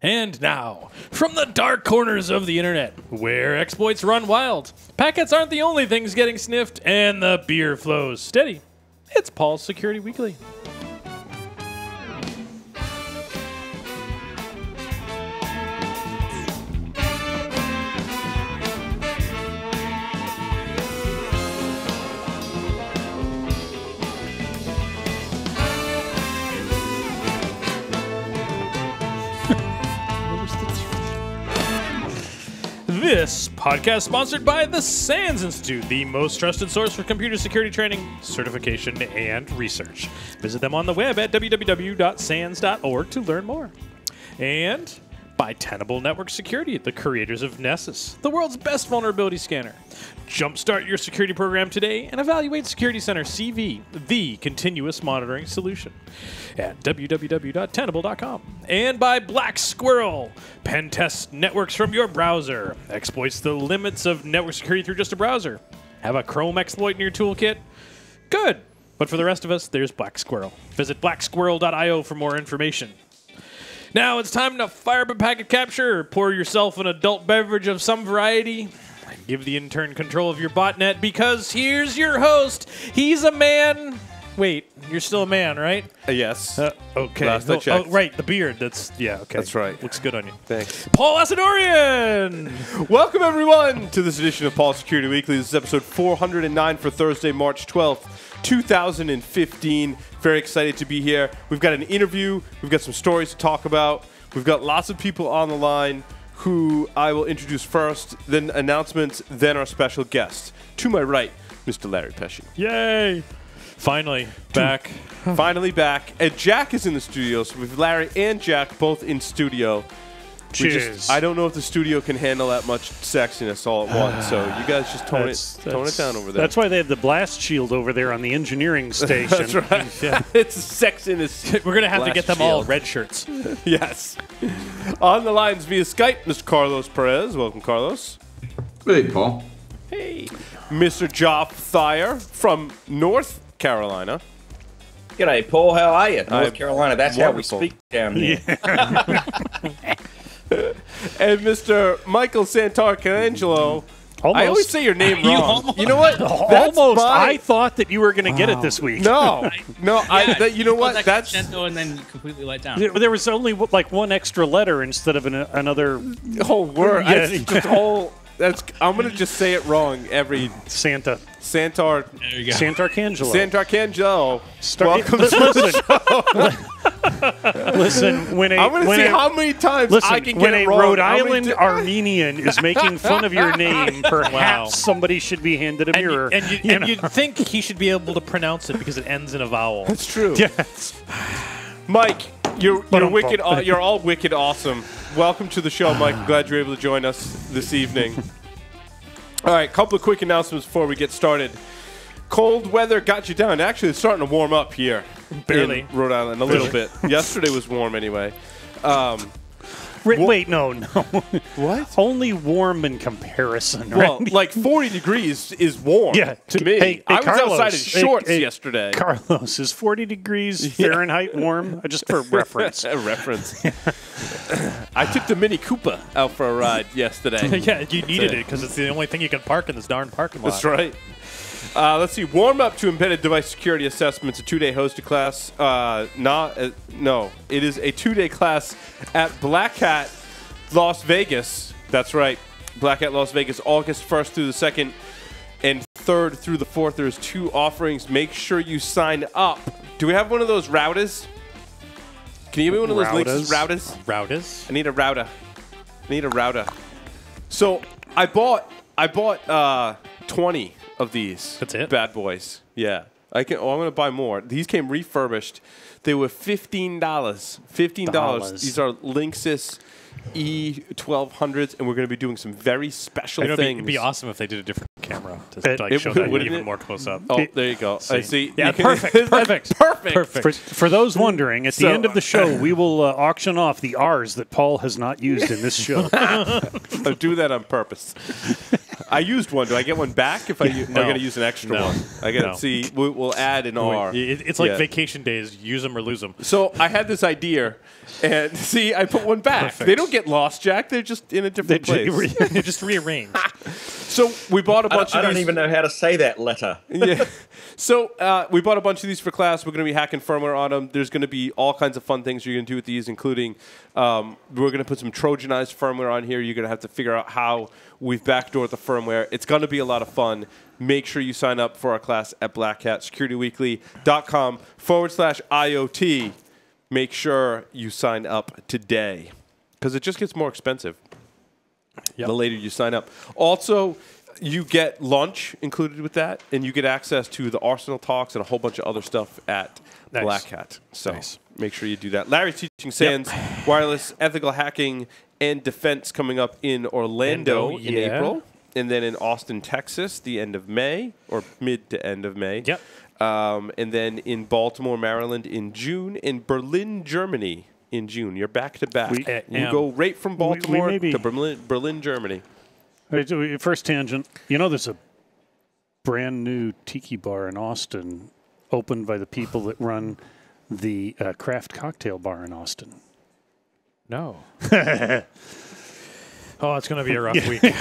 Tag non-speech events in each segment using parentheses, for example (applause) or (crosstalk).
And now, from the dark corners of the internet, where exploits run wild, packets aren't the only things getting sniffed, and the beer flows steady. It's Paul's Security Weekly. Podcast sponsored by the SANS Institute, the most trusted source for computer security training, certification, and research. Visit them on the web at www.sans.org to learn more. And by Tenable Network Security, the creators of Nessus, the world's best vulnerability scanner. Jumpstart your security program today and evaluate Security Center CV, the continuous monitoring solution, at www.tenable.com. And by Black Squirrel, pen test networks from your browser, exploits the limits of network security through just a browser. Have a Chrome exploit in your toolkit? Good. But for the rest of us, there's Black Squirrel. Visit blacksquirrel.io for more information. Now it's time to fire up a packet capture, pour yourself an adult beverage of some variety, and give the intern control of your botnet because here's your host. He's a man. Wait, you're still a man, right? Uh, yes. Uh, okay. Last I oh, right, the beard. That's yeah. Okay, That's right. Looks good on you. Thanks. Paul Asadoorian. Welcome, everyone, to this edition of Paul Security Weekly. This is episode 409 for Thursday, March 12th, 2015. Very excited to be here. We've got an interview, we've got some stories to talk about, we've got lots of people on the line who I will introduce first, then announcements, then our special guest. To my right, Mr. Larry Pesce. Yay! Finally back. Finally back. And Jack is in the studio, so we've Larry and Jack both in studio. We just- I don't know if the studio can handle that much sexiness all at once, so you guys just tone That's- it tone it down over there. That's why they have the blast shield over there on the engineering (laughs) station. That's right. (laughs) (laughs) it's sexiness. We're gonna have to get them all red shirts. yes. On the lines via Skype, Mr. Carlos Perez. Welcome, Carlos. Hey, Paul. Hey. Mr. Joff Thyer from North Carolina. G'day, Paul. How are you? North I'm Carolina. That's wonderful. how we speak down here. And Mr. Michael Santarcangelo. Almost. I always say your name (laughs) You wrong. almost- You know what? (laughs) That's Almost. my- I thought that you were going to get it this week. No, (laughs) no. I. Yeah, That, you know what? that That's crescendo and then completely let down. There there was only like one extra letter instead of an, another whole word. Yeah. That's just whole. That's. I'm gonna just say it wrong every Santa. Santar There you go. Santarcangelo. Santarcangelo. Start- Welcome. li- to- listen, (laughs) listen. When a I'm gonna when see a, how many times listen, I can get when it a wrong. Rhode Island ti- (laughs) Armenian is making fun of your name, (laughs) perhaps Wow. somebody should be handed a And, you, mirror. and, you, you and you'd think he should be able to pronounce it because it ends in a vowel. That's true. yes. Mike, you're you're I'm wicked. bummed. You're all wicked awesome. Welcome to the show, Mike. Glad you're able to join us this evening. All right, couple of quick announcements before we get started. Cold weather got you down. Actually, it's starting to warm up here. Barely. in Rhode Island, a little bit. (laughs) Yesterday was warm anyway. Um, Ri- wait, no, no. (laughs) what? Only warm in comparison, right? Well, like 40 degrees is warm Yeah, to me. hey, hey, I was Carlos, outside in shorts hey, yesterday. Carlos is 40 degrees (laughs) Fahrenheit warm, just for reference. a reference. I took the Mini Cooper out for a ride yesterday. yeah, you needed it because it's the only thing you can park in this darn parking lot. That's right. Uh, let's see. Warm up to embedded device security assessments. A two-day hosted class. Uh, not uh, no. It is a two-day class at Black Hat, Las Vegas. That's right. Black Hat, Las Vegas, August first through the second, and third through the fourth. There's two offerings. Make sure you sign up. Do we have one of those routers? Can you give me one of those links? Routers? Routers. Routers. I need a router. I need a router. So I bought I bought uh, twenty of these. That's it? Bad boys. Yeah. I can. Oh, I'm gonna buy more. These came refurbished. They were fifteen dollars. Fifteen dollars. Dollars. These are Linksys E twelve hundreds, and we're gonna be doing some very special It'd be, things. it'd be awesome if they did a different camera to It- like, it show would, that even it? more close up. Oh, there you go. I see. Yeah, (laughs) can- perfect, perfect, perfect. perfect. For, for those wondering, at So- the end of the show, we will uh, auction off the R's that Paul has not used in this show. (laughs) I'll do that on purpose. (laughs) I used one. Do I get one back if I? u- No. I got to use an extra No. one. I got to No. see. We, we'll add an R. It's like Yeah. vacation days. Use them or lose them. So I had this idea, and (laughs) see, I put one back. They don't get lost, Jack. They're just in a different They- place. (laughs) you just rearrange. (laughs) so we bought a I bunch don't, I don't these. even know how to say that letter. yeah. So uh, we bought a bunch of these for class. We're going to be hacking firmware on them. There's going to be all kinds of fun things you're going to do with these, including um, we're going to put some Trojanized firmware on here. You're going to have to figure out how we've backdoored the firmware. It's going to be a lot of fun. Make sure you sign up for our class at blackhatsecurityweekly.com forward slash IoT. Make sure you sign up today because it just gets more expensive the later you sign up. Also, you get lunch included with that, and you get access to the Arsenal talks and a whole bunch of other stuff at Nice. Black Hat. So Nice. make sure you do that. Larry's teaching SANS wireless ethical hacking and defense coming up in Orlando Orlando, in yeah. April, and then in Austin, Texas, the end of May or mid to end of May. Yep. Um, and then in Baltimore, Maryland in June, in Berlin, Germany in June. You're back to back. We You am. go right from we Baltimore may be- to Berlin, Berlin, Germany. All right, so we- First tangent. You know, there's a brand new tiki bar in Austin, opened by the people that run the uh, craft cocktail bar in Austin. No. (laughs) oh, it's going to be a rough week. (laughs) (laughs)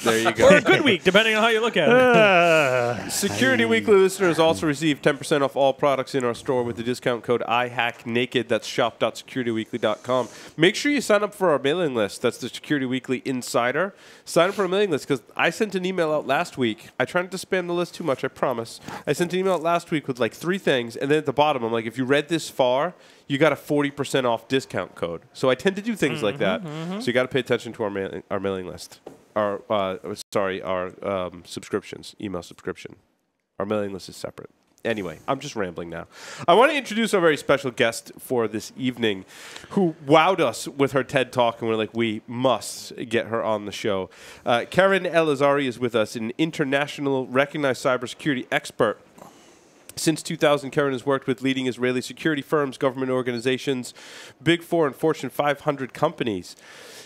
There you go. or a good week, depending on how you look at it. Security Weekly listeners also receive 10% off all products in our store with the discount code IHackNaked. That's shop.securityweekly.com. Make sure you sign up for our mailing list. That's the Security Weekly Insider. Sign up for our mailing list because I sent an email out last week. I tried not to spam the list too much, I promise. I sent an email out last week with like three things, and then at the bottom, I'm like, if you read this far, you got a 40% off discount code. So I tend to do things like that. So you got to pay attention to our, mail- our mailing list. Our, uh, sorry, our um, subscriptions, email subscription. Our mailing list is separate. Anyway, I'm just rambling now. I want to introduce our very special guest for this evening who wowed us with her TED Talk, and we're like, we must get her on the show. Uh, Keren Elazari is with us, an international recognized cybersecurity expert. Since 2000, Keren has worked with leading Israeli security firms, government organizations, Big Four, and Fortune 500 companies.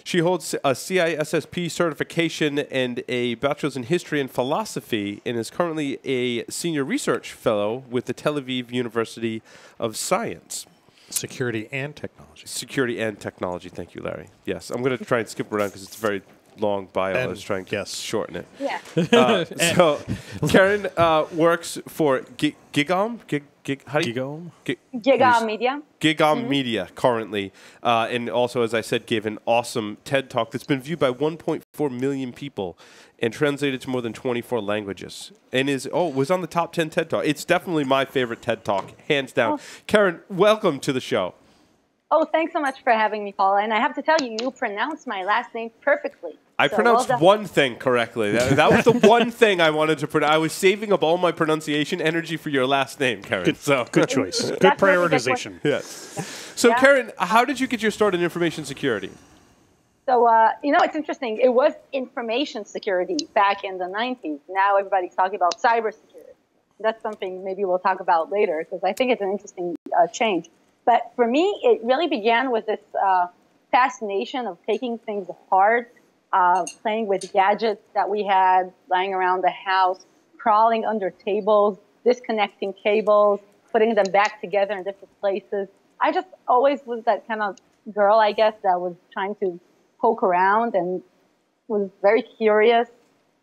She holds a CISSP certification and a bachelor's in history and philosophy, and is currently a senior research fellow with the Tel Aviv University of Science. Security and technology. Security and technology. Thank you, Larry. Yes, I'm going to try and skip around because it's very long bio. I And was trying to yes. shorten it. Yeah. Uh, so, Keren uh, works for Gi- Gigom. Gig, gig, how do you, Gigo? Gi- Giga Media. Gigom Media currently, uh, and also, as I said, gave an awesome TED talk that's been viewed by 1.4 million people and translated to more than 24 languages. And is oh was on the top 10 TED talk. It's definitely my favorite TED talk, hands down. Keren, welcome to the show. Oh, thanks so much for having me, Paula. And I have to tell you, you pronounce my last name perfectly. I So pronounced well one thing correctly. That, that was the (laughs) one thing I wanted to pronounce. I was saving up all my pronunciation energy for your last name, Keren. Good, so (laughs) good choice. (laughs) Good Definitely good prioritization. Yes. So, Yeah. Keren, how did you get your start in information security? So, uh, you know, it's interesting. It was information security back in the 90s. Now everybody's talking about cybersecurity. That's something maybe we'll talk about later because I think it's an interesting uh, change. But for me, it really began with this uh, fascination of taking things apart, uh, playing with gadgets that we had lying around the house, crawling under tables, disconnecting cables, putting them back together in different places. I just always was that kind of girl, I guess, that was trying to poke around and was very curious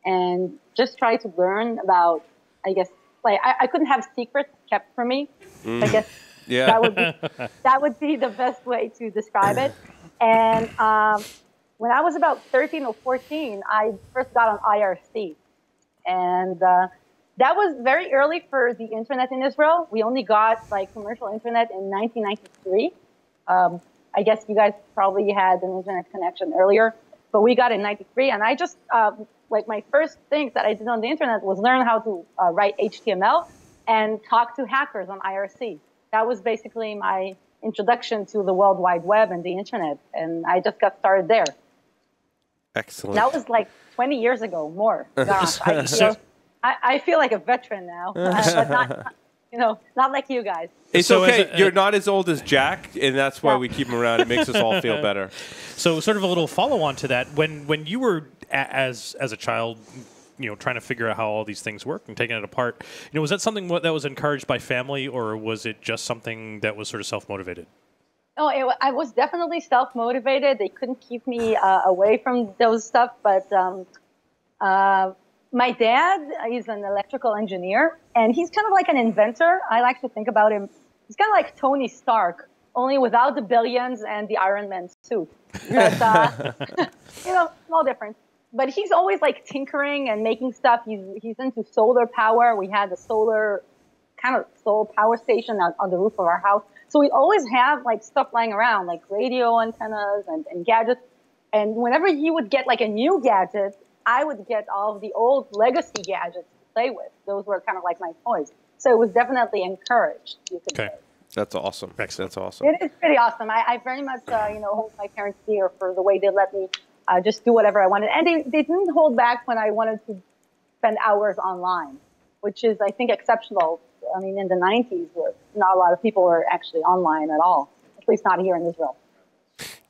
and just tried to learn about, I guess, like I, I couldn't have secrets kept from me. I guess Yeah. that would be that would be the best way to describe it. (laughs) And um, when I was about 13 or 14, I first got on IRC, and uh, that was very early for the internet in Israel. We only got like commercial internet in 1993. Um, I guess you guys probably had an internet connection earlier, but we got in 93. And I just, uh, like my first things that I did on the internet was learn how to uh, write HTML and talk to hackers on IRC. That was basically my introduction to the World Wide Web and the internet. And I just got started there. Excellent. That was like 20 years ago, more. (laughs) Gosh, I, (laughs) feel, I, I feel like a veteran now, (laughs) uh, but not, you know, not like you guys. It's So okay. as a- You're not as old as Jack, and that's why Yeah. we keep him around. It makes us all feel better. So, sort of a little follow on to that. When when you were a- as as a child, you know, trying to figure out how all these things work and taking it apart. You know, was that something that was encouraged by family, or was it just something that was sort of self No, it, I was definitely self motivated. They couldn't keep me uh, away from those stuff. But um, uh, my dad is an electrical engineer, and he's kind of like an inventor. I like to think about him. He's kind of like Tony Stark, only without the billions and the Iron Man suit. But, uh, (laughs) you know, small difference. But he's always like tinkering and making stuff. He's he's into solar power. We had a solar kind of solar power station on, on the roof of our house. So we always have like stuff lying around, like radio antennas and, and gadgets. And whenever he would get like a new gadget, I would get all of the old legacy gadgets to play with. Those were kind of like my toys. So it was definitely encouraged. You could Okay. say. That's awesome. Excellent. That's awesome. It is pretty awesome. I, I very much, uh, you know, hold my parents dear for the way they let me uh, just do whatever I wanted. And they, they didn't hold back when I wanted to spend hours online, which is, I think, exceptional. I mean, in the 90s, where not a lot of people were actually online at all, at least not here in Israel.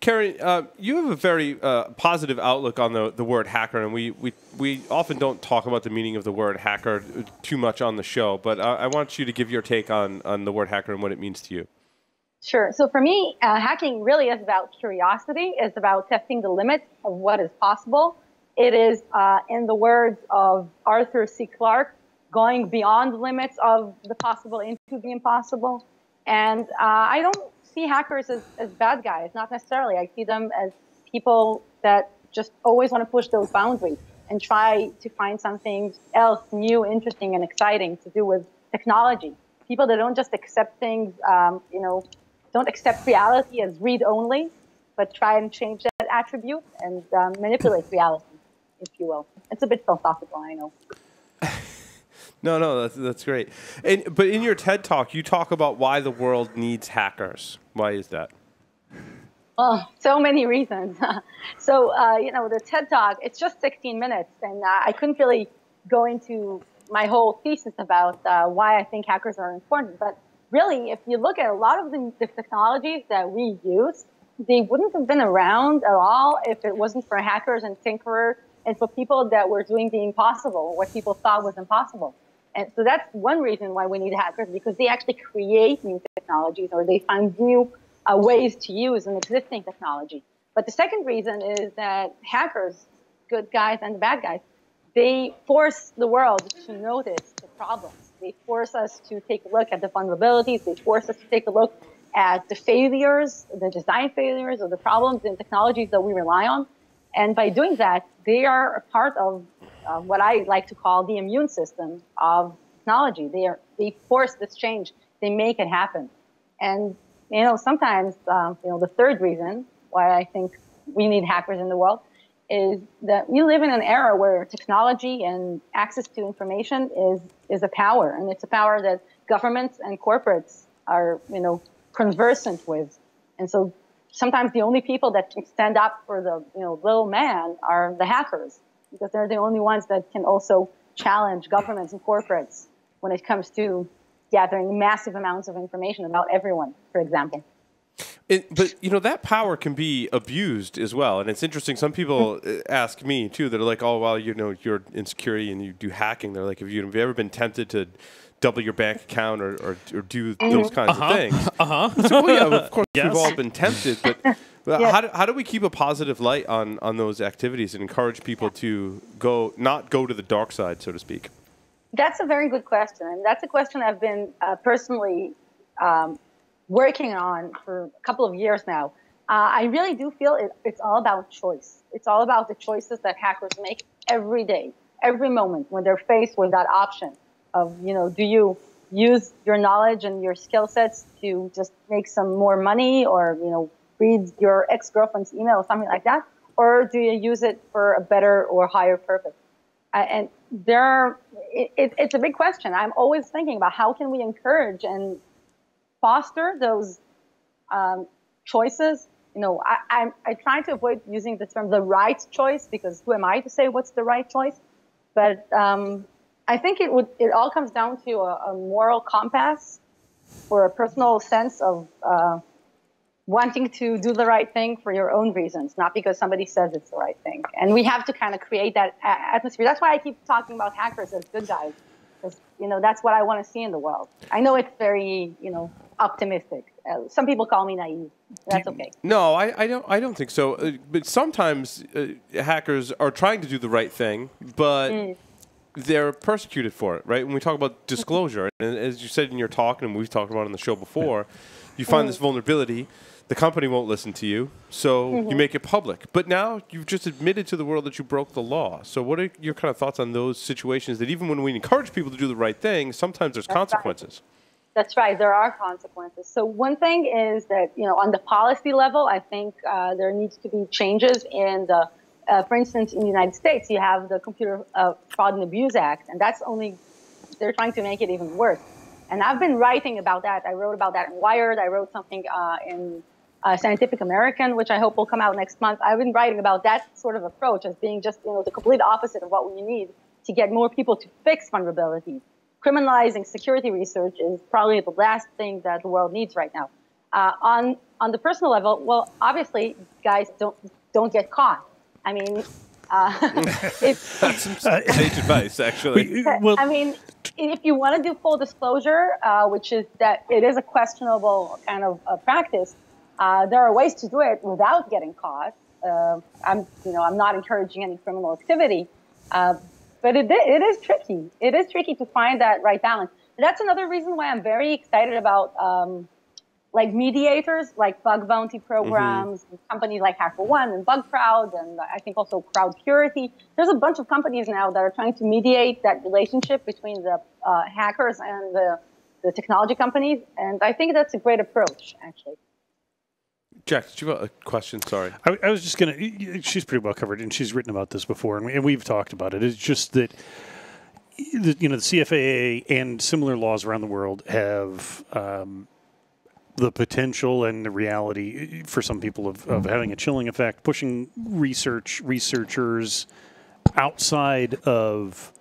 Keren, uh, you have a very uh, positive outlook on the, the word hacker, and we, we, we often don't talk about the meaning of the word hacker too much on the show, but uh, I want you to give your take on, on the word hacker and what it means to you. Sure. So for me, uh, hacking really is about curiosity. It's about testing the limits of what is possible. It is, uh, in the words of Arthur C. Clarke, going beyond limits of the possible into the impossible. And uh, I don't see hackers as, as bad guys, not necessarily. I see them as people that just always want to push those boundaries and try to find something else new, interesting, and exciting to do with technology. People that don't just accept things, um, you know, don't accept reality as read only, but try and change that attribute and um, manipulate reality, if you will. It's a bit philosophical, I know. No, no, that's, that's great. And, but in your TED talk, you talk about why the world needs hackers. Why is that? Oh, so many reasons. (laughs) so, uh, you know, the TED Talk, it's just 16 minutes, and uh, I couldn't really go into my whole thesis about uh, why I think hackers are important. But really, if you look at a lot of the, the technologies that we use, they wouldn't have been around at all if it wasn't for hackers and tinkerers and for people that were doing the impossible, what people thought was impossible. And so that's one reason why we need hackers, because they actually create new technologies or they find new uh, ways to use an existing technology. But the second reason is that hackers, good guys and bad guys, they force the world to notice the problems. They force us to take a look at the vulnerabilities. They force us to take a look at the failures, the design failures, or the problems in technologies that we rely on. And by doing that, they are a part of uh, what I like to call the immune system of technology. They are they force this change. They make it happen. And you know, sometimes um, you know the third reason why I think we need hackers in the world is that we live in an era where technology and access to information is is a power, and it's a power that governments and corporates are you know conversant with. And so sometimes the only people that can stand up for the you know little man are the hackers because they're the only ones that can also challenge governments and corporates when it comes to gathering massive amounts of information about everyone, for example. It, but you know that power can be abused as well, and it's interesting. Some people uh, ask me too. They're like, "Oh, well, you know, you're in security and you do hacking." They're like, "Have you, have you ever been tempted to double your bank account or, or, or do those kinds of things?" Uh huh. So, well, yeah, of (laughs) course, Yes. we've all been tempted, but. But Yeah. How, do, how do we keep a positive light on, on those activities and encourage people to go not go to the dark side, so to speak? That's a very good question, and that's a question I've been uh, personally um, working on for a couple of years now. Uh, I really do feel it, it's all about choice. It's all about the choices that hackers make every day, every moment when they're faced with that option of, you know, do you use your knowledge and your skill sets to just make some more money or, you know, read your ex-girlfriend's email or something like that, or do you use it for a better or higher purpose? And there, are, it, it, it's a big question. I'm always thinking about how can we encourage and foster those um, choices. You know, I, I try to avoid using the term the right choice because who am I to say what's the right choice? But um, I think it would. It all comes down to a, a moral compass or a personal sense of uh, wanting to do the right thing for your own reasons, not because somebody says it's the right thing. And we have to kind of create that atmosphere. That's why I keep talking about hackers as good guys, because you know that's what I want to see in the world. I know it's very you know optimistic. Uh, some people call me naive. That's okay. No, I, I don't. I don't think so. Uh, but sometimes uh, hackers are trying to do the right thing, but Mm. they're persecuted for it. Right? When we talk about disclosure, and as you said in your talk, and we've talked about on the show before, (laughs) you find this vulnerability. The company won't listen to you, so Mm-hmm. you make it public. But now you've just admitted to the world that you broke the law. So, what are your kind of thoughts on those situations? That even when we encourage people to do the right thing, sometimes there's That's right. consequences. That's right. There are consequences. So one thing is that you know on the policy level, I think uh, there needs to be changes in the. Uh, for instance, in the United States, you have the Computer uh, Fraud and Abuse Act, and that's only they're trying to make it even worse. And I've been writing about that. I wrote about that in Wired. I wrote something uh, in uh, Scientific American, which I hope will come out next month. I've been writing about that sort of approach as being just you know the complete opposite of what we need to get more people to fix vulnerabilities criminalizing security research is probably the last thing that the world needs right now. Uh, on on the personal level, well, obviously, guys don't don't get caught. I mean, uh, (laughs) it's, (laughs) That's some sage advice, actually. Well, I mean, if you want to do full disclosure, uh, which is that it is a questionable kind of uh, practice, uh, there are ways to do it without getting caught. Uh, I'm, you know, I'm not encouraging any criminal activity, uh, but it, it is tricky. It is tricky to find that right balance. And that's another reason why I'm very excited about um, like mediators, like bug bounty programs, and companies like HackerOne and BugCrowd, and I think also CrowdPurity. There's a bunch of companies now that are trying to mediate that relationship between the uh, hackers and the, the technology companies, and I think that's a great approach, actually. Jack, did you have a question? Sorry. I, I was just going to. She's pretty well covered, and she's written about this before, and, we, and we've talked about it. It's just that, the- you know, the CFAA and similar laws around the world have um, the potential and the reality for some people of, of having a chilling effect, pushing research researchers outside of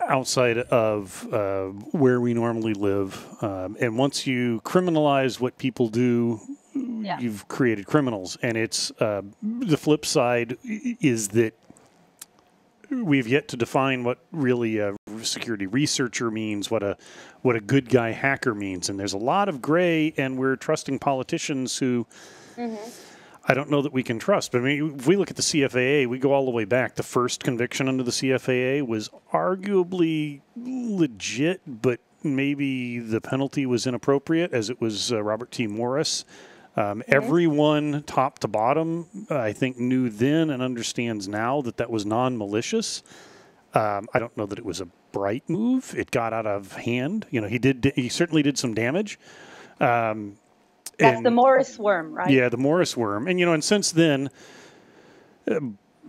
outside of uh, where we normally live. Um, and once you criminalize what people do, Yeah. you've created criminals. And it's uh, the flip side is that we've yet to define what really a security researcher means, what a what a good guy hacker means, and there's a lot of gray, and we're trusting politicians who. I don't know that we can trust. But I mean, if we look at the CFAA, we go all the way back. The first conviction under the CFAA was arguably legit, but maybe the penalty was inappropriate, as it was uh, Robert T. Morris. Um, Everyone, top to bottom, I think, knew then and understands now that that was non malicious. Um, I don't know that it was a bright move. It got out of hand. You know, he did. He certainly did some damage. Um, That's and- the Morris worm, right? yeah, the Morris worm. And, you know, and since then, uh,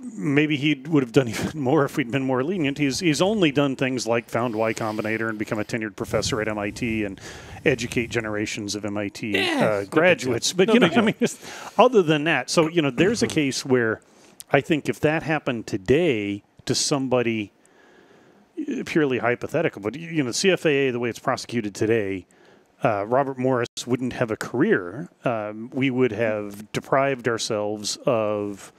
maybe he would have done (laughs) even more if we'd been more lenient. He's, he's only done things like found Y Combinator and become a tenured professor at MIT and educate generations of MIT uh, graduates. But, you know, I mean, other than that, so, you know, there's a case where I think if that happened today to somebody uh, purely hypothetical, but, you know, CFAA, the way it's prosecuted today, uh, Robert Morris wouldn't have a career. Um, we would have deprived ourselves of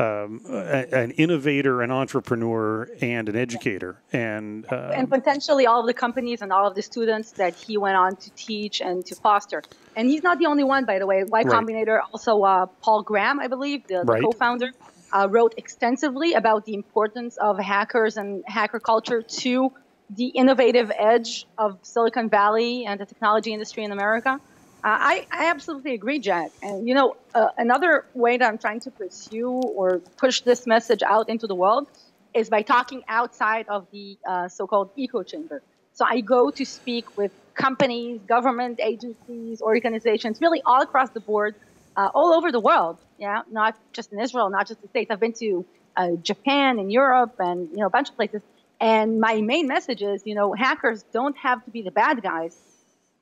um, a, an innovator, an entrepreneur, and an educator. And, uh, and potentially all of the companies and all of the students that he went on to teach and to foster. And he's not the only one, by the way. Y Combinator, also uh, Paul Graham, I believe, the, the Right. co-founder, uh, wrote extensively about the importance of hackers and hacker culture to the innovative edge of Silicon Valley and the technology industry in America. Uh, I, I absolutely agree, Jack. And you know, uh, another way that I'm trying to pursue or push this message out into the world is by talking outside of the uh, so-called echo chamber. So I go to speak with companies, government agencies, organizations, really all across the board, uh, all over the world. Yeah, not just in Israel, not just the states. I've been to uh, Japan and Europe and you know a bunch of places. And my main message is, you know, hackers don't have to be the bad guys.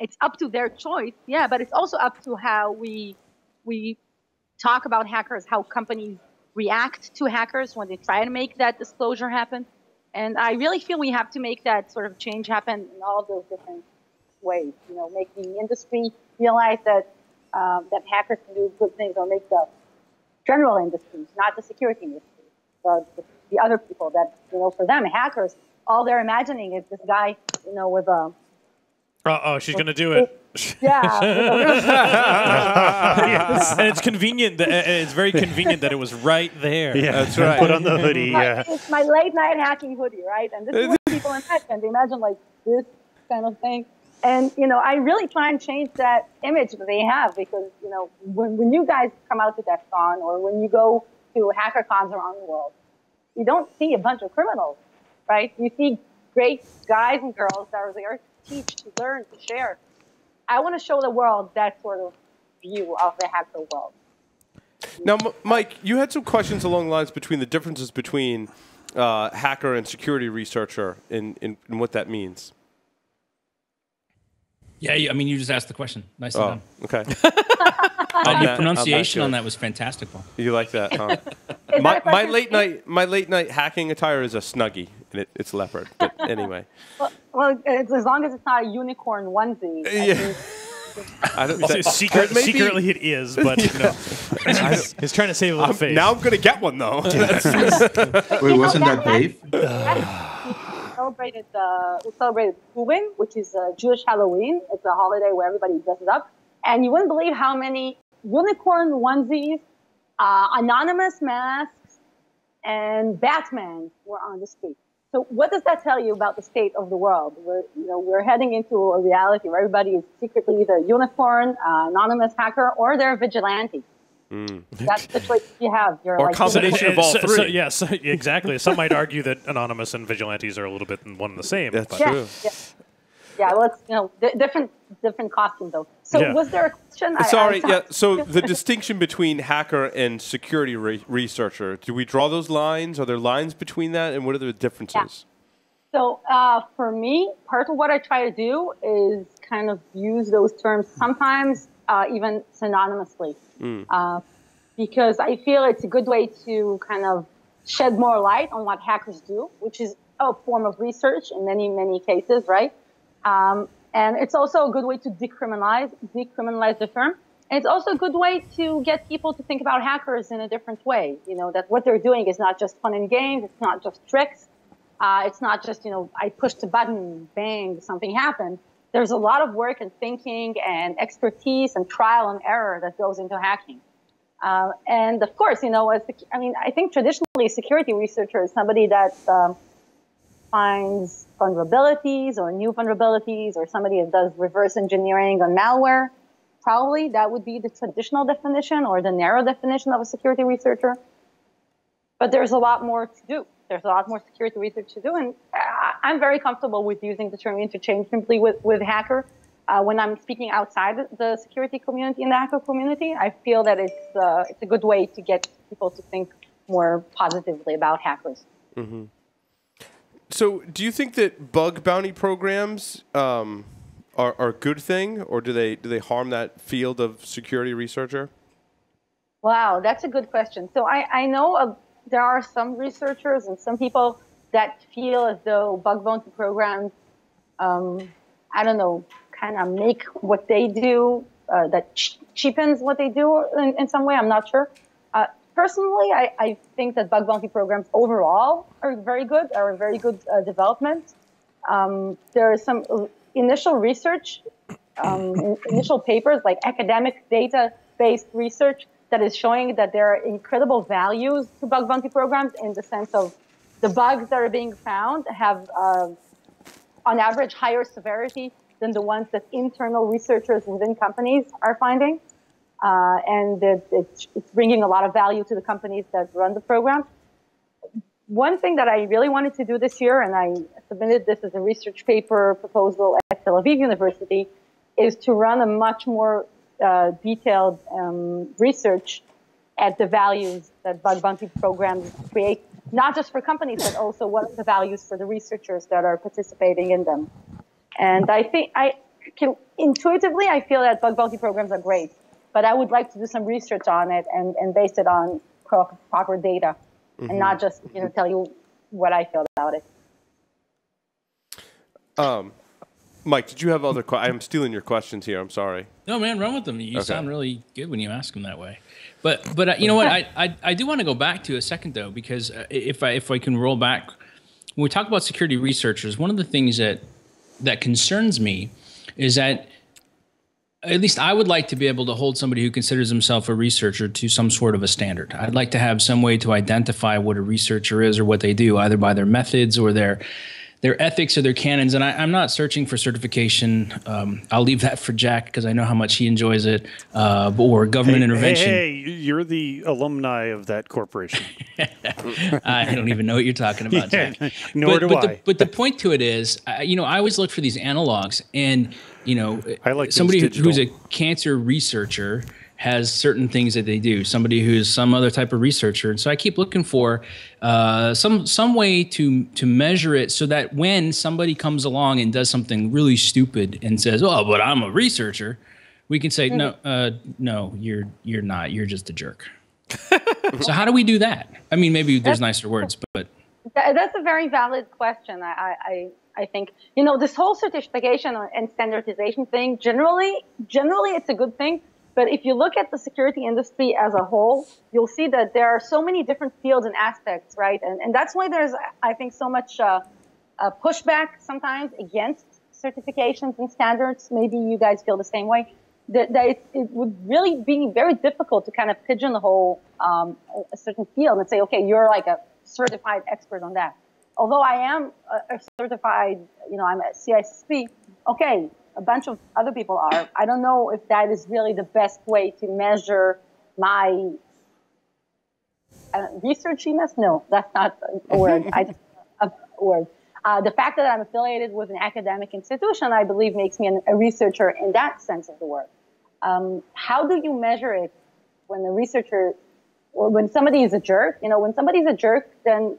It's up to their choice. Yeah, but it's also up to how we we talk about hackers, how companies react to hackers when they try to make that disclosure happen. And I really feel we have to make that sort of change happen in all those different ways. You know, make the industry realize that um, that hackers can do good things or make the general industries, not the security industry, the, the, the other people that, you know, for them, hackers, all they're imagining is this guy, you know, with a, Uh oh, she's gonna do it. (laughs) yeah, (laughs) and it's convenient. That, and it's very convenient that it was right there. Yeah, That's right. Put on the hoodie. my, Yeah. it's my late night hacking hoodie, right? And this is what people imagine. They imagine like this kind of thing. And you know, I really try and change that image that they have because you know, when, when you guys come out to DEF CON or when you go to hacker cons around the world, you don't see a bunch of criminals, right? You see great guys and girls that are there to teach, to learn, to share. I want to show the world that sort of view of the hacker world. Now, M- Mike, you had some questions along the lines between the differences between uh, hacker and security researcher and, and, and what that means. Yeah, I mean, you just asked the question. Nicely Oh, done. okay. (laughs) Uh, your pronunciation on on that that was fantastic, Paul. You like that, huh? (laughs) My, my late night my late night hacking attire is a snuggie and it, it's leopard. But (laughs) anyway, Well, well it's, as long as it's not a unicorn onesie. I Yeah. I don't. Also, that- secret, maybe- secretly, it is, but you know, (laughs) he's, he's trying to save a little I'm- face. now I'm gonna get one though. (laughs) Wait, wasn't that Dave? we celebrated uh, we celebrated Purim, which is a Jewish Halloween. It's a holiday where everybody dresses up, and you wouldn't believe how many unicorn onesies, uh, anonymous masks, and Batman were on the street. So what does that tell you about the state of the world? We're, you know, we're heading into a reality where everybody is secretly either a unicorn, uh, anonymous hacker, or they're a vigilante. That's the choice you have. You're Or like combination of all (laughs) So- so- three. yes, exactly. Some might argue that anonymous and vigilantes are a little bit in one and the same. That's but- True. yeah, yeah. Yeah well, it's you know di- different different costumes though. So Yeah. was there a question? I- I Sorry, yeah. So (laughs) the distinction between hacker and security re- researcher, do we draw those lines? Are there lines between that, and what are the differences? So uh, for me, part of what I try to do is kind of use those terms sometimes uh, even synonymously, uh, because I feel it's a good way to kind of shed more light on what hackers do, which is a form of research in many many cases, right? Um, and it's also a good way to decriminalize decriminalize the term. And it's also a good way to get people to think about hackers in a different way. You know that what they're doing is not just fun and games. It's not just tricks. Uh, it's not just, you know, I pushed a button, bang, something happened. There's a lot of work and thinking and expertise and trial and error that goes into hacking. Uh, and of course, you know, as the, I mean, I think traditionally security researcher is somebody that um, finds vulnerabilities or new vulnerabilities or somebody that does reverse engineering on malware. Probably that would be the traditional definition or the narrow definition of a security researcher. But there's a lot more to do. There's a lot more security research to do, and I'm very comfortable with using the term interchangeably with, with hacker. Uh, when I'm speaking outside the security community in the hacker community, I feel that it's uh, it's a good way to get people to think more positively about hackers. So, do you think that bug bounty programs um, are, are a good thing, or do they do they harm that field of security researcher? Wow, that's a good question. So I, I know of, there are some researchers and some people that feel as though bug bounty programs, um, I don't know, kind of make what they do, uh, that ch- cheapens what they do in, in some way. I'm not sure. Uh, personally, I, I think that bug bounty programs overall are very good, are a very good uh, development. Um, there is some initial research, um, initial papers like academic data-based research that is showing that there are incredible values to bug bounty programs in the sense of the bugs that are being found have, uh, on average, higher severity than the ones that internal researchers within companies are finding. Uh, and it, it's, it's bringing a lot of value to the companies that run the program. One thing that I really wanted to do this year, and I submitted this as a research paper proposal at Tel Aviv University, is to run a much more uh, detailed um, research at the values that bug bounty programs create, not just for companies, but also what are the values for the researchers that are participating in them. And I think I intuitively, I feel that bug bounty programs are great, but I would like to do some research on it and, and base it on pro- proper data and not just, you know, tell you what I feel about it. Mike, did you have other? Que- I'm stealing your questions here. I'm sorry. No, man, run with them. You Okay. sound really good when you ask them that way. But but uh, you know what? I, I I do want to go back to a second though because uh, if I if I can roll back, when we talk about security researchers, one of the things that that concerns me is that at least I would like to be able to hold somebody who considers himself a researcher to some sort of a standard. I'd like to have some way to identify what a researcher is or what they do, either by their methods or their their ethics or their canons. And I, I'm not searching for certification. Um, I'll leave that for Jack because I know how much he enjoys it, uh, or government Hey, intervention. Hey, hey, you're the alumni of that corporation. (laughs) I don't even know what you're talking about, (laughs) Yeah, Jack. nor but, do but I. The, but the point to it is, uh, you know, I always look for these analogs, and you know, I like somebody who, who's a cancer researcher has certain things that they do. Somebody who's some other type of researcher, and so I keep looking for uh, some some way to to measure it so that when somebody comes along and does something really stupid and says, "Oh, but I'm a researcher," we can say, "No, uh, no, you're you're not. You're just a jerk." (laughs) so how do we do that? I mean, maybe there's nicer words, but that's a very valid question. I, I, I- think you know this whole certification and standardization thing. Generally, generally it's a good thing. But if you look at the security industry as a whole, you'll see that there are so many different fields and aspects, right? And and that's why there's I think so much uh, uh, pushback sometimes against certifications and standards. Maybe you guys feel the same way. That, that it, it would really be very difficult to kind of pigeonhole um, a certain field and say, okay, you're like a certified expert on that. Although I am a, certified, you know, I'm a CISSP. Okay, a bunch of other people are. I don't know if that is really the best way to measure my uh, researchiness. No, that's not a word. I, (laughs) a word. Uh, the fact that I'm affiliated with an academic institution, I believe, makes me an, a researcher in that sense of the word. Um, how do you measure it when the researcher, or when somebody is a jerk? You know, when somebody's a jerk, then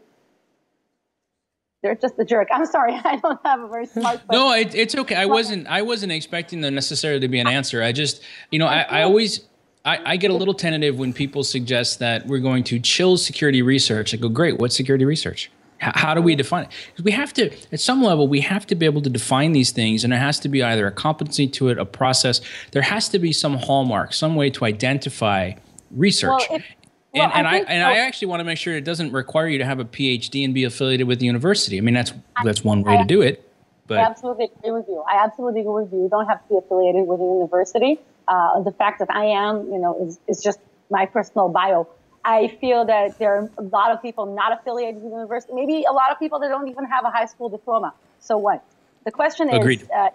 they're just a jerk. I'm sorry, (laughs) I don't have a very smart. No, it, it's okay. I wasn't. I wasn't expecting there necessarily to be an answer. I just, you know, I, I always, I, I get a little tentative when people suggest that we're going to chill security research. I go, great. What's security research? How do we define it? 'Cause we have to, at some level, we have to be able to define these things, and it has to be either a competency to it, a process. There has to be some hallmark, some way to identify research. Well, if- well, and and I I, and so. I actually want to make sure it doesn't require you to have a PhD and be affiliated with the university. I mean, that's that's one way to do it. But I absolutely agree with you. I absolutely agree with you. You don't have to be affiliated with a university. Uh, the fact that I am, you know, is, is just my personal bio. I feel that there are a lot of people not affiliated with the university. Maybe a lot of people that don't even have a high school diploma. So what? The question is uh,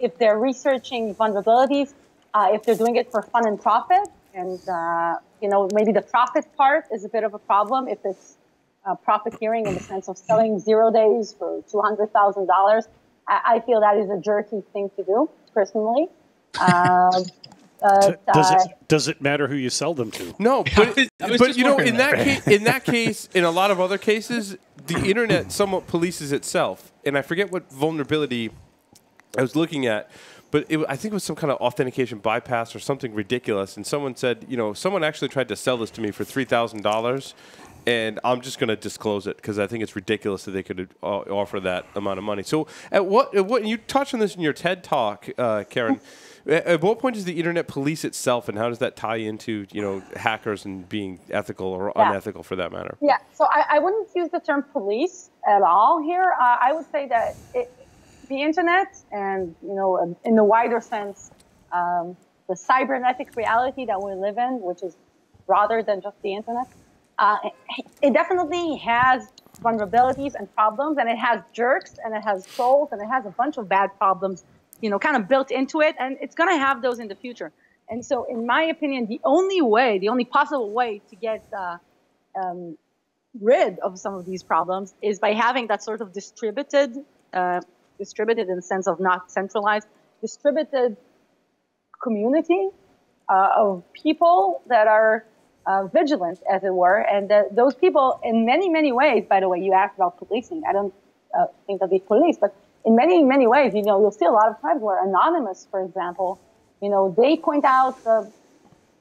if they're researching vulnerabilities, uh, if they're doing it for fun and profit, and uh, you know maybe the profit part is a bit of a problem if it's uh, profiteering in the sense of selling zero days for two hundred thousand dollars. I, I feel that is a jerky thing to do personally. (laughs) Uh, uh, Does uh, it does it matter who you sell them to? No, (laughs) but I was but you know, wondering in that case, in that case, in a lot of other cases, the internet somewhat polices itself. And I forget what vulnerability I was looking at, but it, I think it was some kind of authentication bypass or something ridiculous. And someone said, you know, someone actually tried to sell this to me for three thousand dollars. And I'm just going to disclose it because I think it's ridiculous that they could uh, offer that amount of money. So, at what, at what you touched on this in your TED talk, uh, Keren. (laughs) At at what point does the internet police itself, and how does that tie into you know hackers and being ethical or Yeah. unethical for that matter? Yeah, so I, I wouldn't use the term police at all here. Uh, I would say that it, the internet and, you know, um, in the wider sense, um, the cybernetic reality that we live in, which is broader than just the internet, uh, it, it definitely has vulnerabilities and problems, and it has jerks, and it has trolls, and it has a bunch of bad problems, you know, kind of built into it, and it's going to have those in the future. And so, in my opinion, the only way, the only possible way to get uh, um, rid of some of these problems is by having that sort of distributed, uh, distributed in the sense of not centralized, distributed community uh, of people that are uh, vigilant, as it were, and those people, in many, many ways, by the way, you asked about policing. I don't uh, think that they police, but in many, many ways, you know, you'll see a lot of times where anonymous, for example, you know, they point out the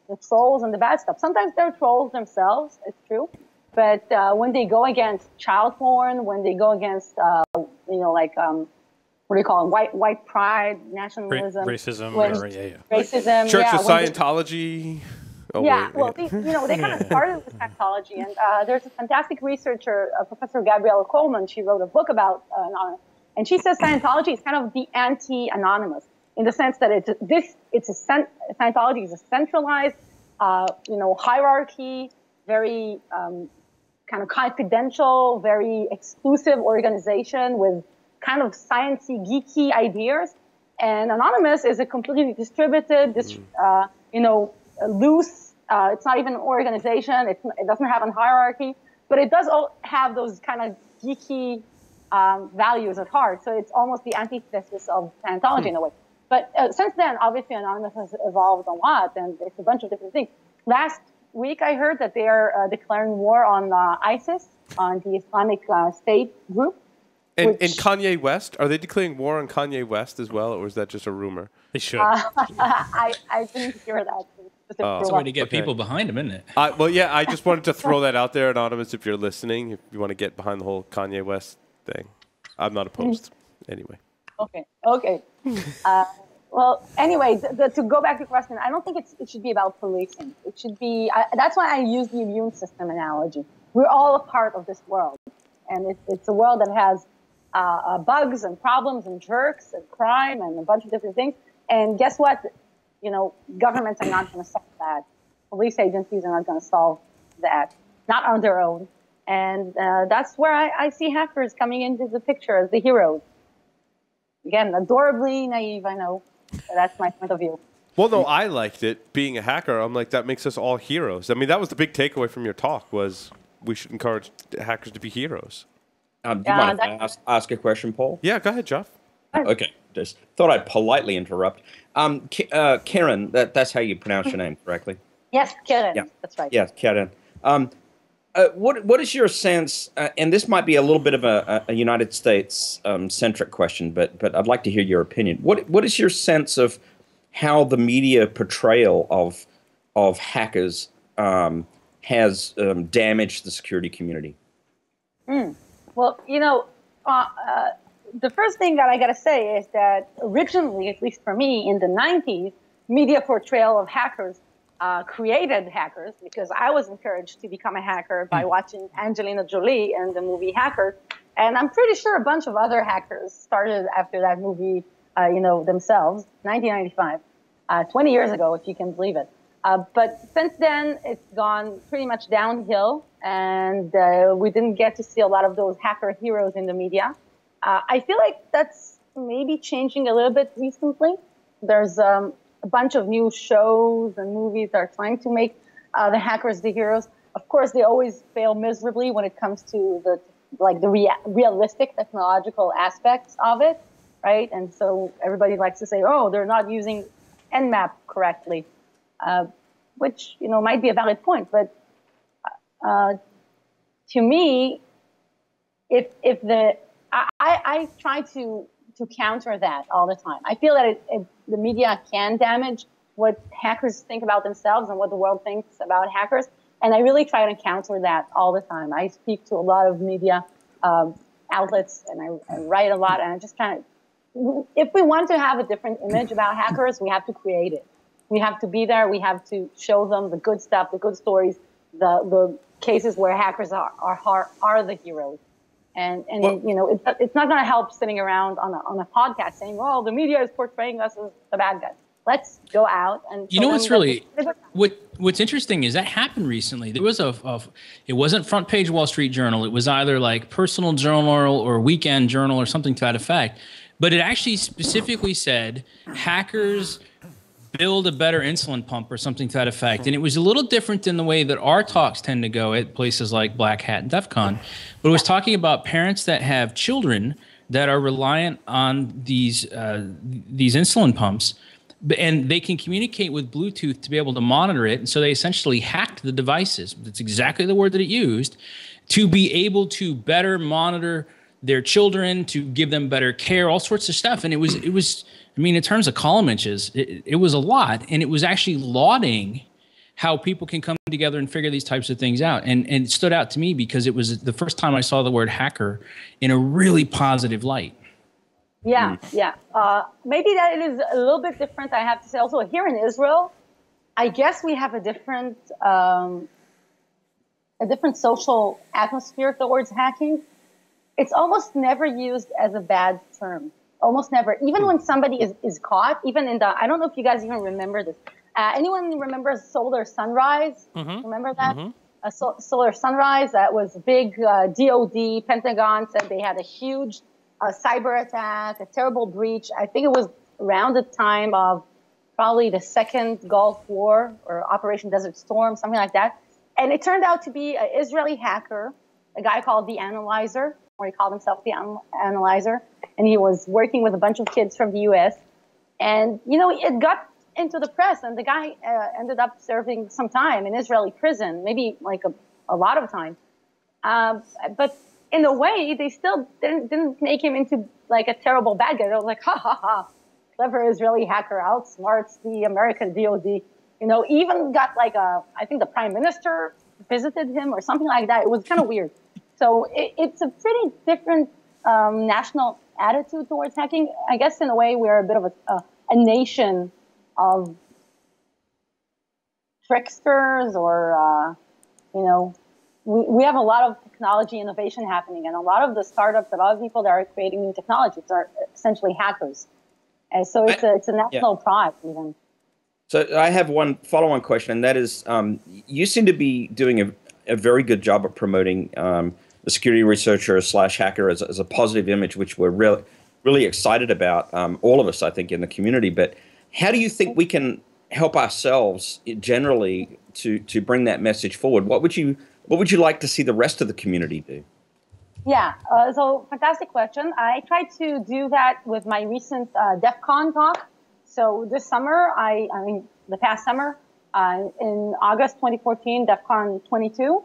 the trolls and the bad stuff. Sometimes they're trolls themselves, it's true. But uh, when they go against child porn, when they go against, uh, you know, like um, what do you call it? White white pride, Ra- nationalism, racism. when- or- yeah, yeah. racism. Church yeah, of Scientology. Oh, yeah, wait, well, wait. they, you know, they kind of (laughs) started with Scientology, and uh, there's a fantastic researcher, uh, Professor Gabriella Coleman. She wrote a book about uh, Anonymous, and she says Scientology is kind of the anti-anonymous in the sense that it's this, it's a Scientology is a centralized, uh, you know, hierarchy, very um, kind of confidential, very exclusive organization with kind of sciencey, geeky ideas. And Anonymous is a completely distributed, dis- uh, you know, loose. Uh, it's not even an organization. It's, it doesn't have a hierarchy, but it does all have those kind of geeky um, values at heart. So it's almost the antithesis of Scientology in a way. But uh, since then, obviously, Anonymous has evolved a lot, and it's a bunch of different things. Last week, I heard that they are uh, declaring war on uh, ISIS, on the Islamic uh, State group. And, and Kanye West, are they declaring war on Kanye West as well, or is that just a rumor? They should. (laughs) I, I didn't hear that. Just Oh. a a way to get Okay. people behind him, isn't it? I, well, yeah, I just wanted to throw that out there, Anonymous, if you're listening, if you want to get behind the whole Kanye West thing. I'm not opposed. Anyway. Okay. Okay. Uh, well, anyway, th- the, to go back to your question, I don't think it's, it should be about policing. It should be. I, that's why I use the immune system analogy. We're all a part of this world, and it, it's a world that has uh, uh, bugs and problems and jerks and crime and a bunch of different things. And guess what? You know, governments are not going to solve that. Police agencies are not going to solve that, not on their own. And uh, that's where I, I see hackers coming into the picture as the heroes. Again, adorably naive, I know. That's my point of view. Well, no, I liked it. Being a hacker, I'm like, that makes us all heroes. I mean, that was the big takeaway from your talk was we should encourage hackers to be heroes. Um, do you Yeah, mind if I ask, ask a question, Paul? Yeah, go ahead, Joff. Okay, just thought I'd politely interrupt. Um, Ki- uh, Keren, that, that's how you pronounce your name (laughs) correctly. Yes, Keren. Yeah. That's right. Yes, Keren. Um, uh, what what is your sense? Uh, and this might be a little bit of a, a a United States um, centric question, but but I'd like to hear your opinion. What what is your sense of how the media portrayal of of hackers um, has um, damaged the security community? Well, you know, uh, uh, the first thing that I got to say is that originally, at least for me, in the 90s, media portrayal of hackers uh, created hackers because I was encouraged to become a hacker by watching Angelina Jolie in the movie Hacker. And I'm pretty sure a bunch of other hackers started after that movie, uh, you know, themselves, 1995, uh, 20 years ago, if you can believe it. Uh, but since then, it's gone pretty much downhill, and uh, we didn't get to see a lot of those hacker heroes in the media. Uh, I feel like that's maybe changing a little bit recently. There's um, a bunch of new shows and movies that are trying to make uh, the hackers the heroes. Of course, they always fail miserably when it comes to the like the rea- realistic technological aspects of it, right? And so everybody likes to say, "Oh, they're not using Nmap correctly," uh, which you know might be a valid point, but uh, to me, if if the I, I, try to to counter that all the time. I feel that it, it, the media can damage what hackers think about themselves and what the world thinks about hackers, and I really try to counter that all the time. I speak to a lot of media um, outlets and I, I write a lot, and I just try to. If we want to have a different image about hackers, we have to create it. We have to be there. We have to show them the good stuff, the good stories, the the cases where hackers are are are the heroes. And, and Well- you know, it, it's not going to help sitting around on a, on a podcast saying, "Well, the media is portraying us as the bad guys." Let's go out and You know what's really we're good guys. what what's interesting is that happened recently. There was a, a it wasn't front page Wall Street Journal. It was either like Personal Journal or Weekend Journal or something to that effect. But it actually specifically said hackers build a better insulin pump or something to that effect. And it was a little different than the way that our talks tend to go at places like Black Hat and DEF CON. But it was talking about parents that have children that are reliant on these uh, these insulin pumps. And they can communicate with Bluetooth to be able to monitor it. And so they essentially hacked the devices. That's exactly the word that it used to be able to better monitor their children, to give them better care, all sorts of stuff. And it was, it was, I mean, in terms of column inches, it, it was a lot. And it was actually lauding how people can come together and figure these types of things out. And, and it stood out to me because it was the first time I saw the word hacker in a really positive light. Yeah, yeah. Uh, maybe that it is a little bit different. I have to say also here in Israel, I guess we have a different um, a different social atmosphere towards hacking. It's almost never used as a bad term. Almost never. Even when somebody is, is caught, even in the I don't know if you guys even remember this. Uh, anyone remembers Solar Sunrise? Remember that? A so- Solar Sunrise that was big. Uh, DoD, Pentagon said they had a huge uh, cyber attack, a terrible breach. I think it was around the time of probably the second Gulf War or Operation Desert Storm, something like that. And it turned out to be an Israeli hacker, a guy called the Analyzer, or he called himself the Analyzer, and he was working with a bunch of kids from the U.S. And you know, it got into the press, and the guy uh, ended up serving some time in Israeli prison, maybe like a, a lot of time. Um, but in a way, they still didn't, didn't make him into like a terrible bad guy. They were like, ha ha ha, clever Israeli hacker outsmarts the American DoD. You know, even got like a, I think the prime minister visited him or something like that. It was kind of weird. So it, it's a pretty different um, national attitude towards hacking. I guess in a way we're a bit of a, a, a nation of tricksters or, uh, you know, we, we have a lot of technology innovation happening and a lot of the startups, a lot of people that are creating new technologies are essentially hackers. And so it's a, it's a national pride even. So I have one follow-on question, and that is, um, you seem to be doing a, a very good job of promoting um, the security researcher slash hacker as, as a positive image, which we're really really excited about. Um, all of us, I think, in the community. But how do you think we can help ourselves generally to to bring that message forward? What would you what would you like to see the rest of the community do? Yeah, uh, so fantastic question. I tried to do that with my recent uh, DEF CON talk. So this summer, I, I mean, the past summer, uh, in August 2014, DEF CON 22,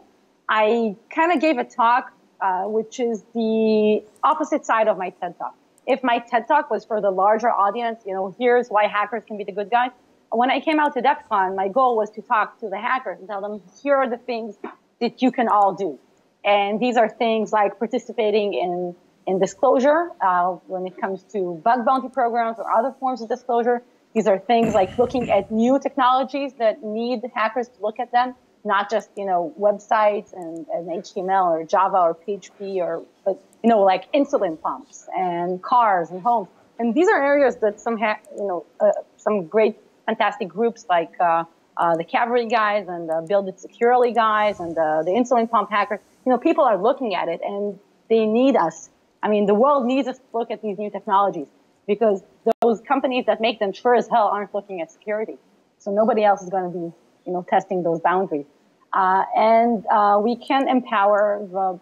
I kind of gave a talk, uh, which is the opposite side of my TED talk. If my TED talk was for the larger audience, you know, here's why hackers can be the good guys. When I came out to DEF CON, my goal was to talk to the hackers and tell them, here are the things that you can all do. And these are things like participating in, in disclosure uh, when it comes to bug bounty programs or other forms of disclosure. These are things like looking at new technologies that need hackers to look at them, not just, you know, websites and, and HTML or Java or PHP or, but, you know, like insulin pumps and cars and homes. And these are areas that some, ha- you know, uh, some great, fantastic groups like uh, uh, the Cavalry guys and the Build It Securely guys and uh, the insulin pump hackers, you know, people are looking at it and they need us. I mean, the world needs us to look at these new technologies because those companies that make them sure as hell aren't looking at security. So nobody else is going to be, you know, testing those boundaries. Uh, and uh, we can empower the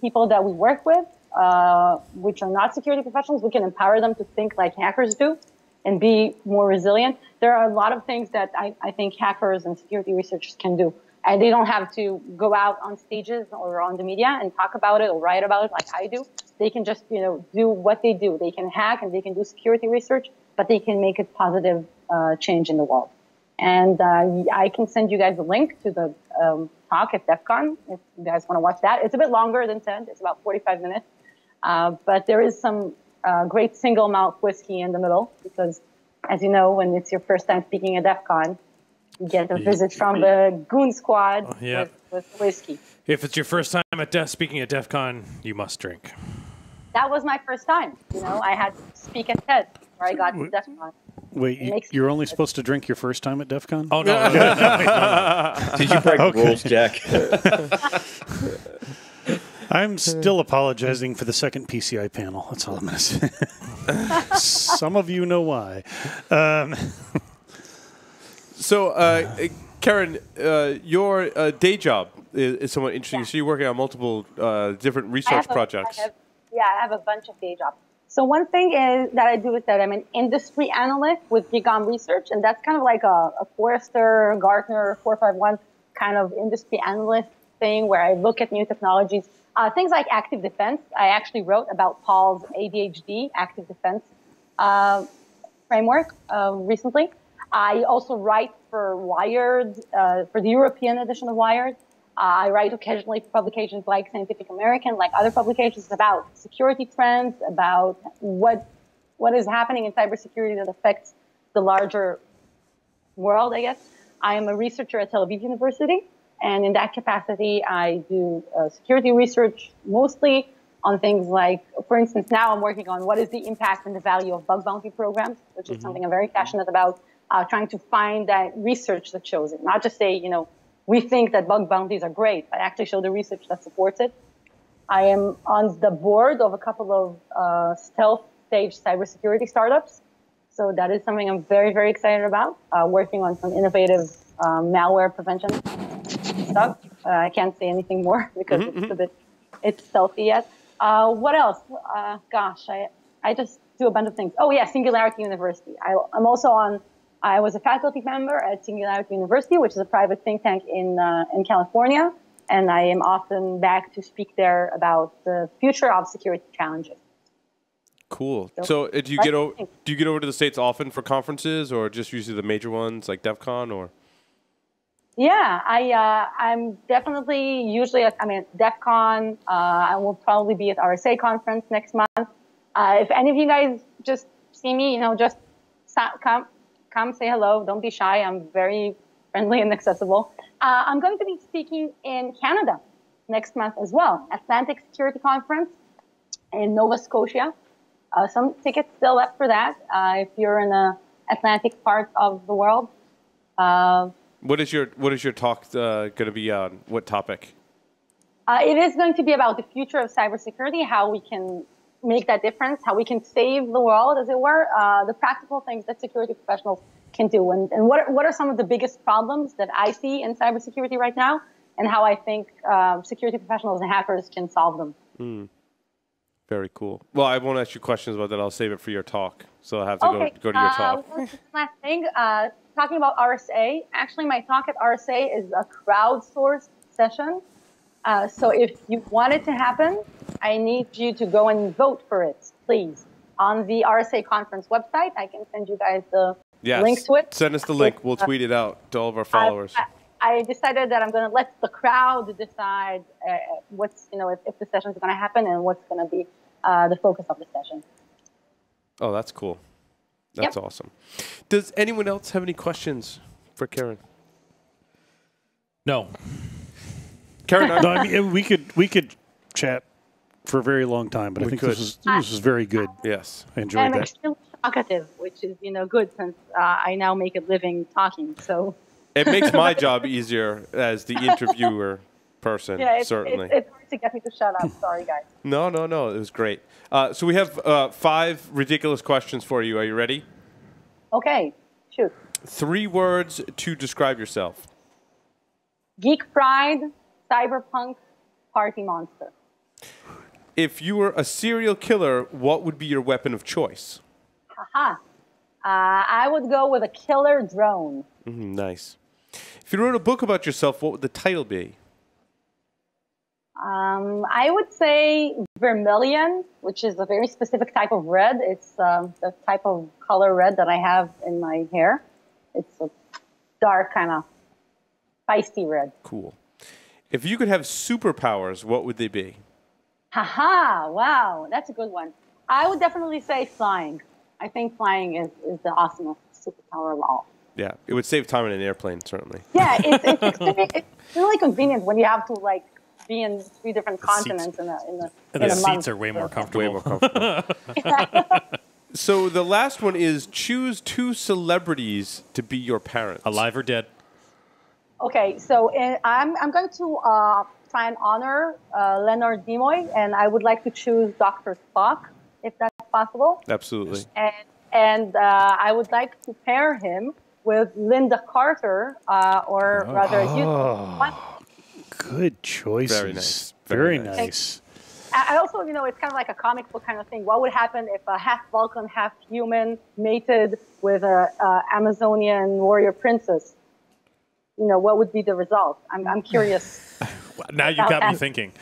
people that we work with, uh, which are not security professionals. We can empower them to think like hackers do and be more resilient. There are a lot of things that I, I think hackers and security researchers can do. And they don't have to go out on stages or on the media and talk about it or write about it like I do. They can just, you know, do what they do. They can hack and they can do security research, but they can make a positive uh, change in the world. And uh, I can send you guys a link to the um, talk at DEF CON if you guys want to watch that. It's a bit longer than 10. It's about 45 minutes. Uh, but there is some uh, great single malt whiskey in the middle because, as you know, when it's your first time speaking at DEF CON, you get a visit from the Goon Squad yeah. with, with whiskey. If it's your first time at DEF, speaking at DEF CON, you must drink. That was my first time. You know, I had to speak at TED where I got to DEF CON. Wait, you, you're only supposed to drink your first time at DEF CON? Oh, no. (laughs) (laughs) no, no, no, no. Did you break the rules, Jack? (laughs) I'm still apologizing for the second PCI panel. That's all I'm going to say. Some of you know why. Um, So, uh, Keren, uh, your uh, day job is, is somewhat interesting. Yeah. So you're working on multiple uh, different research have projects. I have- yeah, I have a bunch of day jobs. So one thing is that I do is that I'm an industry analyst with GigaOm Research, and that's kind of like a, a Forrester, Gartner, 451 kind of industry analyst thing where I look at new technologies. Uh, things like active defense. I actually wrote about Paul's ADHD active defense uh, framework uh, recently. I also write for Wired, uh, for the European edition of Wired. Uh, I write occasionally for publications like Scientific American, like other publications about security trends, about what what is happening in cybersecurity that affects the larger world, I guess. I am a researcher at Tel Aviv University, and in that capacity, I do uh, security research mostly on things like, for instance, now I'm working on what is the impact and the value of bug bounty programs, which is something I'm very passionate about, uh, trying to find that research that shows it, not just say, you know, we think that bug bounties are great, I actually show the research that supports it. I am on the board of a couple of uh, stealth stage cybersecurity startups. So that is something I'm very, very excited about, uh, working on some innovative um, malware prevention stuff. Uh, I can't say anything more (laughs) because it's a bit, it's stealthy yet. Uh, what else? Uh, gosh, I, I just do a bunch of things. Oh yeah, Singularity University. I, I'm also on, I was a faculty member at Singularity University, which is a private think tank in, uh, in California. And I am often back to speak there about the future of security challenges. Cool. So- So, do you get o- do you get over to the states often for conferences, or just usually the major ones like DEF CON, or? Yeah, I uh, I'm definitely usually at, I mean DEF CON. Uh, I will probably be at RSA conference next month. Uh, if any of you guys just see me, you know, just come come say hello. Don't be shy. I'm very friendly and accessible. Uh, I'm going to be speaking in Canada next month as well, Atlantic Security Conference in Nova Scotia. Uh, some tickets still left for that. Uh, if you're in the Atlantic part of the world. Uh, What is your What is your talk uh, going to be on? What topic? Uh, it is going to be about the future of cybersecurity, how we can make that difference, how we can save the world, as it were, uh, the practical things that security professionals can do, and, and what, what are some of the biggest problems that I see in cybersecurity right now, and how I think uh, security professionals and hackers can solve them. Very cool. Well, I won't ask you questions about that. I'll save it for your talk. So I'll have to Okay. go go to your uh, talk. last thing, uh, talking about RSA. Actually, my talk at RSA is a crowdsourced session. Uh, so if you want it to happen, I need you to go and vote for it, please. On the RSA conference website, I can send you guys the Yes. link to it. Send us the link. We'll Uh, tweet it out to all of our I- followers. I, I decided that I'm going to let the crowd decide uh, what's, you know, if, if the session is going to happen and what's going to be uh, the focus of the session. Oh, that's cool. That's Yep. awesome. Does anyone else have any questions for Keren? No. Keren, No, I mean, we could we could chat for a very long time, but I think could. this is this was very good. yes. I enjoyed I'm that. extremely talkative, which is, you know, good since uh, I now make a living talking. So It makes my job easier as the interviewer person, yeah, it's, certainly. it's, it's hard to get me to shut up. Sorry, guys. (laughs) no, no, no. It was great. Uh, so we have uh, five ridiculous questions for you. Are you ready? Okay, shoot. Three words to describe yourself. Geek pride, cyberpunk, party monster. If you were a serial killer, what would be your weapon of choice? Haha. Uh, I would go with a killer drone. Mhm, nice. If you wrote a book about yourself, what would the title be? Um, I would say vermilion, which is a very specific type of red. It's um, the type of color red that I have in my hair. It's a dark kind of feisty red. Cool. If you could have superpowers, what would they be? Haha, wow, that's a good one. I would definitely say flying. I think flying is, is the awesomest superpower of all. Yeah, it would save time in an airplane, certainly. Yeah, it's, it's, extremely, (laughs) it's really convenient when you have to like be in three different continents in a in a And in the a seats month. are way more comfortable. Way more comfortable. (laughs) so the last one is choose two celebrities to be your parents. Alive or dead? Okay, so uh, I'm I'm going to uh, try and honor uh, Leonard Nimoy, and I would like to choose Dr. Spock, if that's possible. Absolutely. And and uh, I would like to pair him with Lynda Carter, uh, or rather, you. Good choices. Very nice. Very, Very nice. nice. I I also, you know, it's kind of like a comic book kind of thing. What would happen if a half Vulcan, half human mated with a, uh Amazonian warrior princess? You know, what would be the result? I'm, I'm curious. (laughs) Now you got me (laughs) thinking.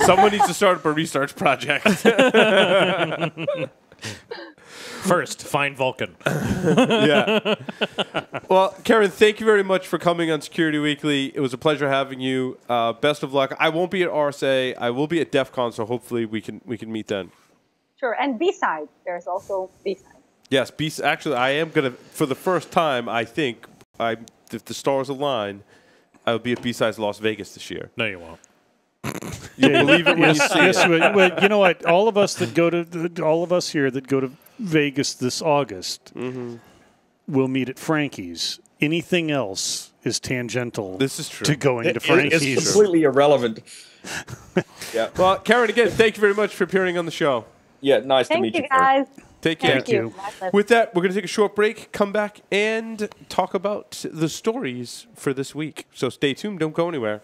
Someone needs to start up a research project. (laughs) First, find Vulcan. yeah. Well, Keren, thank you very much for coming on Security Weekly. It was a pleasure having you. Uh, best of luck. I won't be at RSA. I will be at DEF CON, so hopefully we can we can meet then. Sure, and B side. There's also B side. Yes, B- actually, I am gonna for the first time. I think I, if the stars align, I will be at B-Sides Las Vegas this year. No, you won't. (laughs) Yeah, Believe it when you see yes, it. well, well, you know what? All of us that go to the, all of us here that go to Vegas this August Mm-hmm. will meet at Frankie's. Anything else is tangential. This is true. to going to Frankie's. it's completely irrelevant. (laughs) yeah, Well, Keren, again, thank you very much for appearing on the show. yeah. Nice to meet you, you. Keren. Guys. Take care. Thank you. With that, we're going to take a short break, come back, and talk about the stories for this week. So stay tuned. Don't go anywhere.